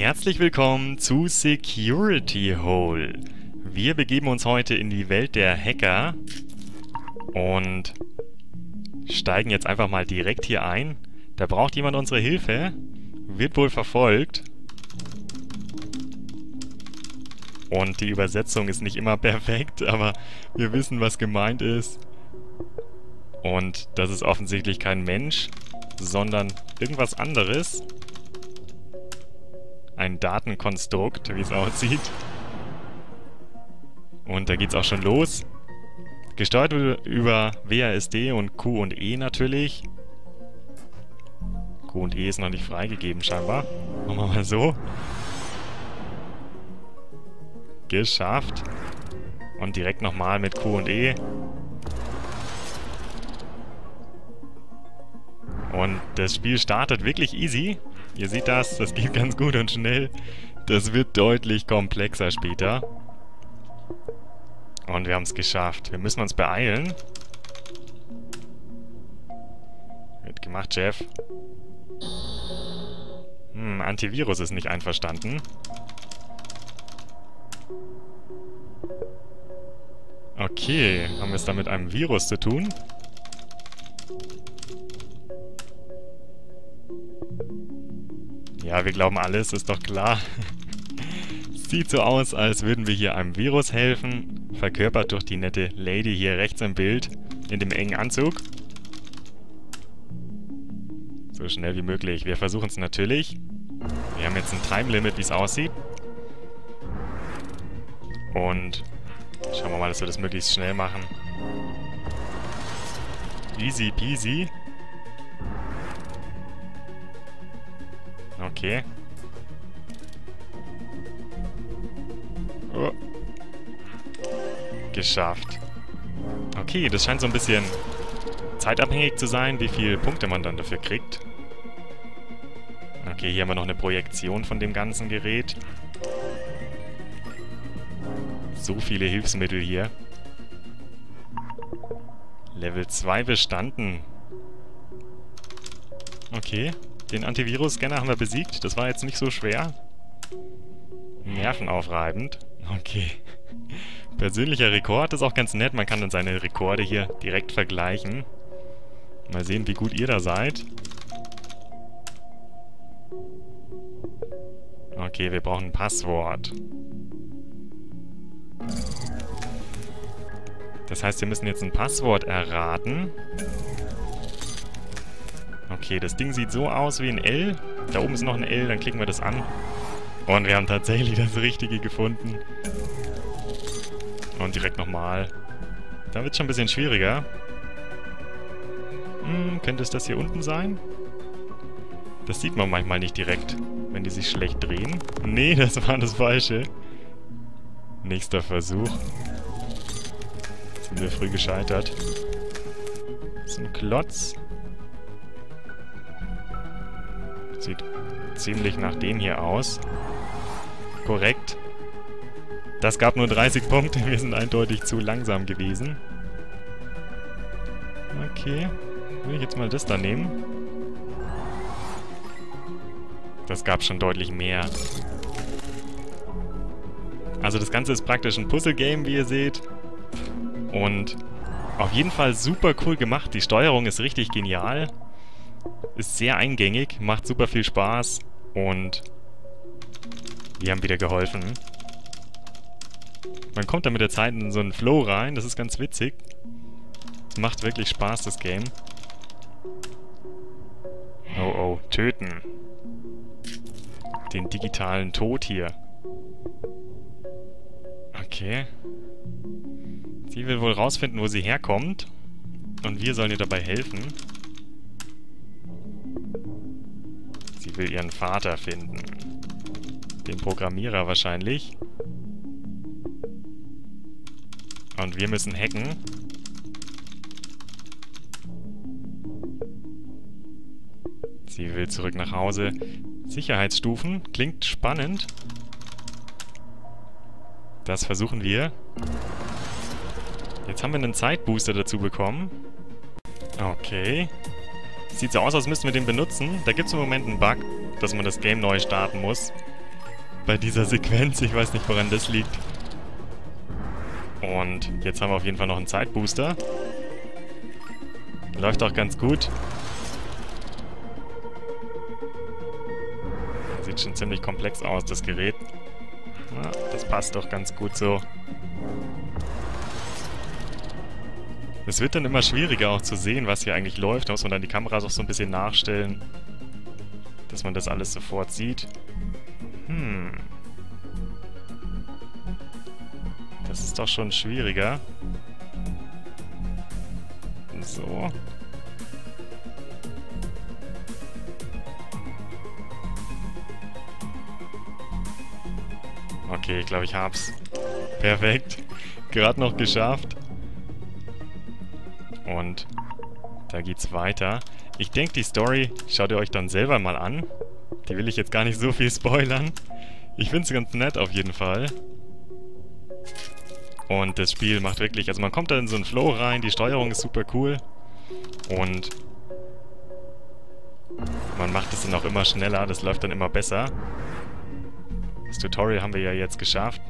Herzlich willkommen zu Security Hole. Wir begeben uns heute in die Welt der Hacker und steigen jetzt einfach mal direkt hier ein. Da braucht jemand unsere Hilfe, wird wohl verfolgt. Und die Übersetzung ist nicht immer perfekt, aber wir wissen, was gemeint ist. Und das ist offensichtlich kein Mensch, sondern irgendwas anderes. Ein Datenkonstrukt, wie es aussieht. Und da geht's auch schon los. Gesteuert über WASD und Q und E natürlich. Q und E ist noch nicht freigegeben scheinbar. Machen wir mal so. Geschafft. Und direkt nochmal mit Q und E. Und das Spiel startet wirklich easy. Ihr seht das, das geht ganz gut und schnell. Das wird deutlich komplexer später. Und wir haben es geschafft. Wir müssen uns beeilen. Wird gemacht, Jeff. Hm, Antivirus ist nicht einverstanden. Okay, haben wir es da mit einem Virus zu tun? Ja, wir glauben alles, ist doch klar. Sieht so aus, als würden wir hier einem Virus helfen, verkörpert durch die nette Lady hier rechts im Bild, in dem engen Anzug. So schnell wie möglich. Wir versuchen es natürlich. Wir haben jetzt ein Time Limit, wie es aussieht. Und schauen wir mal, dass wir das möglichst schnell machen. Easy peasy. Okay. Oh. Geschafft. Okay, das scheint so ein bisschen zeitabhängig zu sein, wie viele Punkte man dann dafür kriegt. Okay, hier haben wir noch eine Projektion von dem ganzen Gerät. So viele Hilfsmittel hier. Level 2 bestanden. Okay, den Antivirus-Scanner haben wir besiegt. Das war jetzt nicht so schwer. Nervenaufreibend. Okay. Persönlicher Rekord ist auch ganz nett. Man kann dann seine Rekorde hier direkt vergleichen. Mal sehen, wie gut ihr da seid. Okay, wir brauchen ein Passwort. Das heißt, wir müssen jetzt ein Passwort erraten. Okay, das Ding sieht so aus wie ein L. Da oben ist noch ein L, dann klicken wir das an. Und wir haben tatsächlich das Richtige gefunden. Und direkt nochmal. Da wird es schon ein bisschen schwieriger. Hm, könnte es das hier unten sein? Das sieht man manchmal nicht direkt, wenn die sich schlecht drehen. Nee, das war das Falsche. Nächster Versuch. Sind wir früh gescheitert. Das ist ein Klotz. Sieht ziemlich nach dem hier aus. Korrekt. Das gab nur 30 Punkte. Wir sind eindeutig zu langsam gewesen. Okay. Will ich jetzt mal das da nehmen? Das gab schon deutlich mehr. Also das Ganze ist praktisch ein Puzzle-Game, wie ihr seht. Und auf jeden Fall super cool gemacht. Die Steuerung ist richtig genial. Ist sehr eingängig, macht super viel Spaß und wir haben wieder geholfen. Man kommt da mit der Zeit in so einen Flow rein, das ist ganz witzig. Es macht wirklich Spaß, das Game. Oh oh, töten. Den digitalen Tod hier. Okay. Sie will wohl rausfinden, wo sie herkommt. Und wir sollen ihr dabei helfen. Will ihren Vater finden. Den Programmierer wahrscheinlich. Und wir müssen hacken. Sie will zurück nach Hause. Sicherheitsstufen. Klingt spannend. Das versuchen wir. Jetzt haben wir einen Zeitbooster dazu bekommen. Okay. Sieht so aus, als müssten wir den benutzen. Da gibt es im Moment einen Bug, dass man das Game neu starten muss. Bei dieser Sequenz. Ich weiß nicht, woran das liegt. Und jetzt haben wir auf jeden Fall noch einen Zeitbooster. Läuft auch ganz gut. Sieht schon ziemlich komplex aus, das Gerät. Ja, das passt doch ganz gut so. Es wird dann immer schwieriger auch zu sehen, was hier eigentlich läuft. Da muss man dann die Kameras auch so ein bisschen nachstellen, dass man das alles sofort sieht. Hm. Das ist doch schon schwieriger. So. Okay, ich glaube, ich hab's. Perfekt. Gerade noch geschafft. Und da geht's weiter. Ich denke, die Story schaut ihr euch dann selber mal an. Die will ich jetzt gar nicht so viel spoilern. Ich finde es ganz nett auf jeden Fall. Und das Spiel macht wirklich... Also man kommt da in so einen Flow rein, die Steuerung ist super cool. Und man macht es dann auch immer schneller, das läuft dann immer besser. Das Tutorial haben wir ja jetzt geschafft.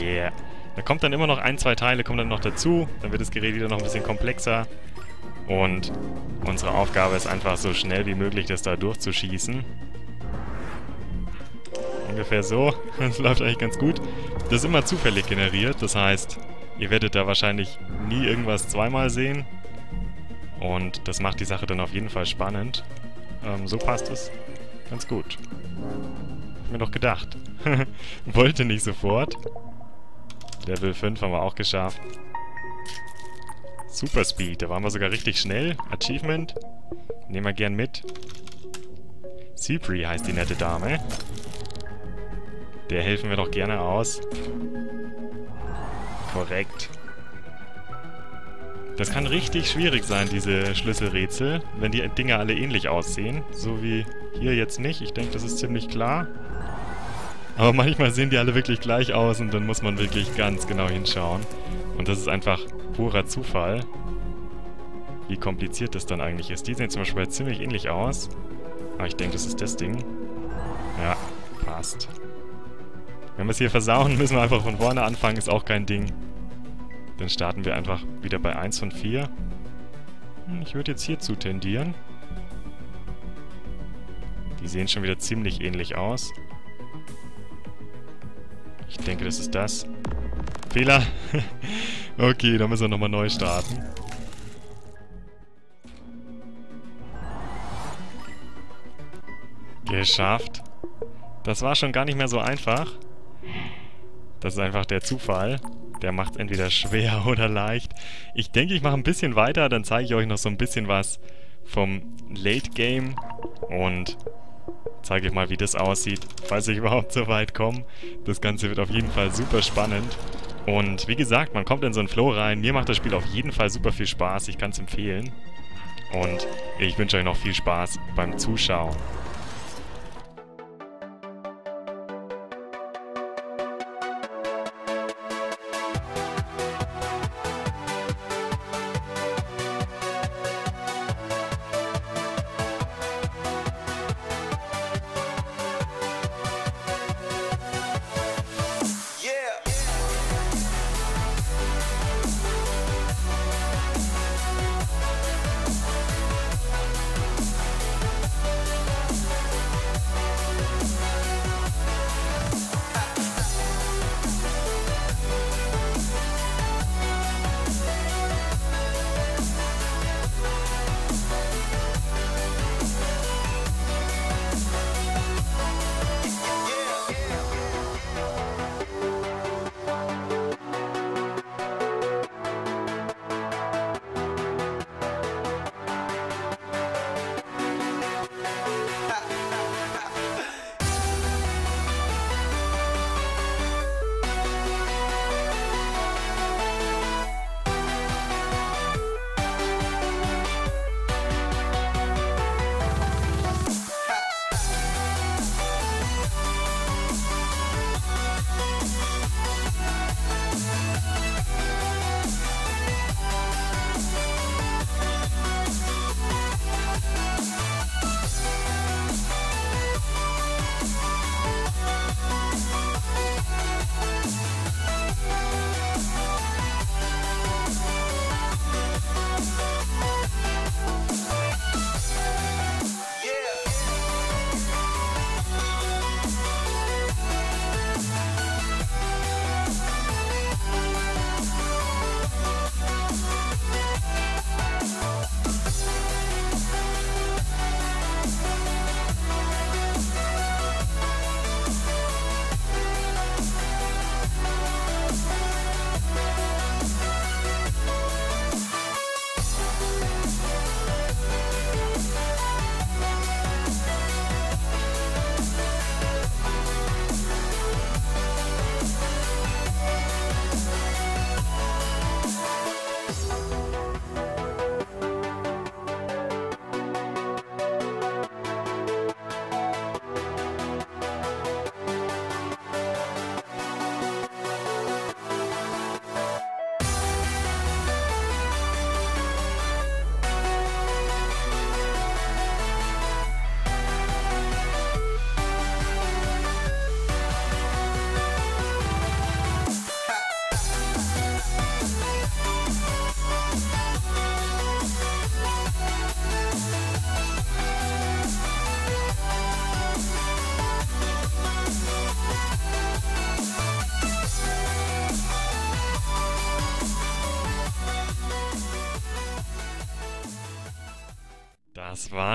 Yeah. Da kommt dann immer noch ein, zwei Teile, kommen dann noch dazu. Dann wird das Gerät wieder noch ein bisschen komplexer. Und unsere Aufgabe ist einfach so schnell wie möglich, das da durchzuschießen. Ungefähr so. Das läuft eigentlich ganz gut. Das ist immer zufällig generiert. Das heißt, ihr werdet da wahrscheinlich nie irgendwas zweimal sehen. Und das macht die Sache dann auf jeden Fall spannend. Ähm, so passt es ganz gut. Hab mir doch gedacht. Wollte nicht sofort. Level 5 haben wir auch geschafft. Super Speed, da waren wir sogar richtig schnell. Achievement. Nehmen wir gern mit. Cypri heißt die nette Dame. Der helfen wir doch gerne aus. Korrekt. Das kann richtig schwierig sein, diese Schlüsselrätsel, wenn die Dinge alle ähnlich aussehen. So wie hier jetzt nicht. Ich denke, das ist ziemlich klar. Aber manchmal sehen die alle wirklich gleich aus und dann muss man wirklich ganz genau hinschauen. Und das ist einfach purer Zufall, wie kompliziert das dann eigentlich ist. Die sehen zum Beispiel ziemlich ähnlich aus. Aber ich denke, das ist das Ding. Ja, passt. Wenn wir es hier versauen, müssen wir einfach von vorne anfangen, ist auch kein Ding. Dann starten wir einfach wieder bei 1 von 4. Hm, ich würde jetzt hierzu tendieren. Die sehen schon wieder ziemlich ähnlich aus. Ich denke, das ist das. Fehler. okay, dann müssen wir nochmal neu starten. Geschafft. Das war schon gar nicht mehr so einfach. Das ist einfach der Zufall. Der macht es entweder schwer oder leicht. Ich denke, ich mache ein bisschen weiter, dann zeige ich euch noch so ein bisschen was vom Late Game und zeige euch mal, wie das aussieht, falls ich überhaupt so weit komme. Das Ganze wird auf jeden Fall super spannend. Und wie gesagt, man kommt in so einen Flow rein. Mir macht das Spiel auf jeden Fall super viel Spaß. Ich kann es empfehlen. Und ich wünsche euch noch viel Spaß beim Zuschauen.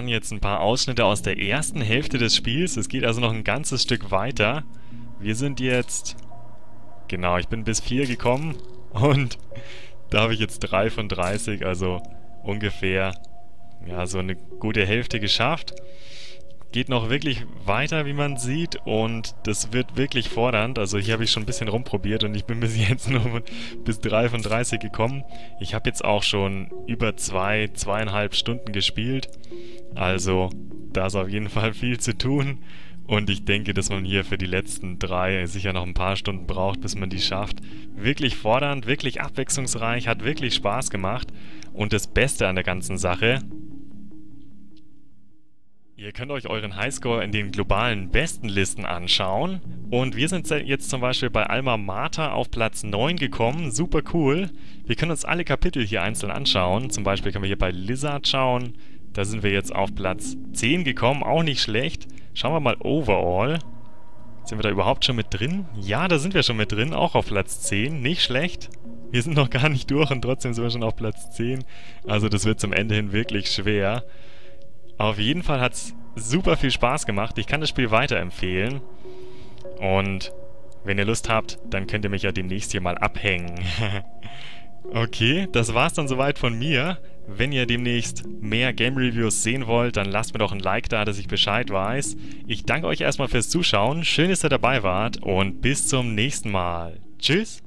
Waren jetzt ein paar Ausschnitte aus der ersten Hälfte des Spiels. Es geht also noch ein ganzes Stück weiter. Wir sind jetzt... Genau, ich bin bis 4 gekommen und da habe ich jetzt 3 von 30, also ungefähr ja, so eine gute Hälfte geschafft. Geht noch wirklich weiter, wie man sieht, und das wird wirklich fordernd. Also hier habe ich schon ein bisschen rumprobiert und ich bin bis jetzt nur bis 3 von 30 gekommen. Ich habe jetzt auch schon über zwei, zweieinhalb Stunden gespielt. Also da ist auf jeden Fall viel zu tun. Und ich denke, dass man hier für die letzten drei sicher noch ein paar Stunden braucht, bis man die schafft. Wirklich fordernd, wirklich abwechslungsreich, hat wirklich Spaß gemacht. Und das Beste an der ganzen Sache, Ihr könnt euch euren Highscore in den globalen Bestenlisten anschauen. Und wir sind jetzt zum Beispiel bei Alma Mater auf Platz 9 gekommen. Super cool. Wir können uns alle Kapitel hier einzeln anschauen. Zum Beispiel können wir hier bei Lizard schauen. Da sind wir jetzt auf Platz 10 gekommen. Auch nicht schlecht. Schauen wir mal overall. Sind wir da überhaupt schon mit drin? Ja, da sind wir schon mit drin. Auch auf Platz 10. Nicht schlecht. Wir sind noch gar nicht durch und trotzdem sind wir schon auf Platz 10. Also das wird zum Ende hin wirklich schwer. Auf jeden Fall hat es super viel Spaß gemacht. Ich kann das Spiel weiterempfehlen. Und wenn ihr Lust habt, dann könnt ihr mich ja demnächst hier mal abhängen. okay, das war's dann soweit von mir. Wenn ihr demnächst mehr Game Reviews sehen wollt, dann lasst mir doch ein Like da, dass ich Bescheid weiß. Ich danke euch erstmal fürs Zuschauen. Schön, dass ihr dabei wart und bis zum nächsten Mal. Tschüss!